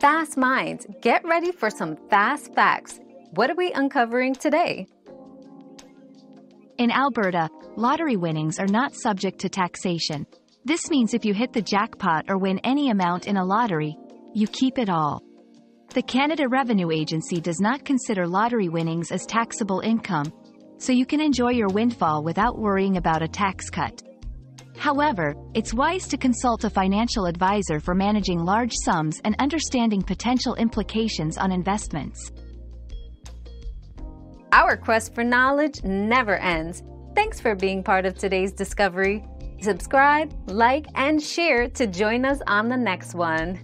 Fast minds, get ready for some fast facts. What are we uncovering today? In Alberta, lottery winnings are not subject to taxation. This means if you hit the jackpot or win any amount in a lottery, you keep it all. The Canada Revenue Agency does not consider lottery winnings as taxable income, so you can enjoy your windfall without worrying about a tax cut. However, it's wise to consult a financial advisor for managing large sums and understanding potential implications on investments. Our quest for knowledge never ends. Thanks for being part of today's discovery. Subscribe, like, and share to join us on the next one.